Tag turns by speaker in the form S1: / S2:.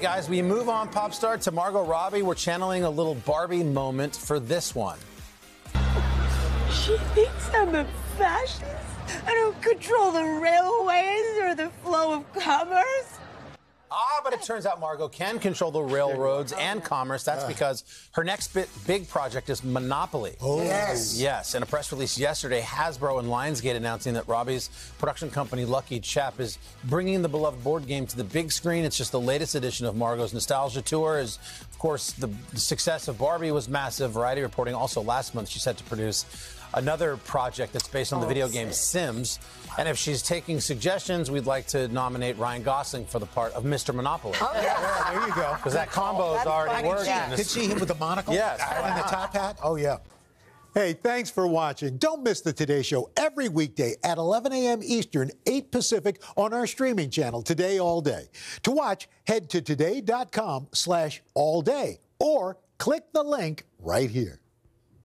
S1: Guys, we move on pop star to Margot Robbie. We're channeling a little Barbie moment for this one.
S2: She thinks I'm a fascist. I don't control the railways or the flow of commerce.
S1: Ah, but it turns out Margot can control the railroads and commerce. That's because her next bit, big project is Monopoly.
S3: Oh,
S4: Yes.
S1: Yes, in a press release yesterday, Hasbro and Lionsgate announcing that Robbie's production company Lucky Chap is bringing the beloved board game to the big screen. It's just the latest edition of Margot's nostalgia tour. Is of course the, the success of Barbie was massive. Variety reporting also last month she's set to produce another project that's based on the video game Sims. And if she's taking suggestions, we'd like to nominate Ryan Gosling for the part of Mr. Monopoly.
S4: Oh, yeah, there you go.
S1: Because that combo is already working.
S4: Could see him with the monocle
S1: Yes, why
S4: and the top hat? Oh, yeah.
S3: Hey, thanks for watching. Don't miss the Today Show every weekday at 11 a.m. Eastern, 8 Pacific on our streaming channel, Today All Day. To watch, head to today.com slash all day or click the link right here.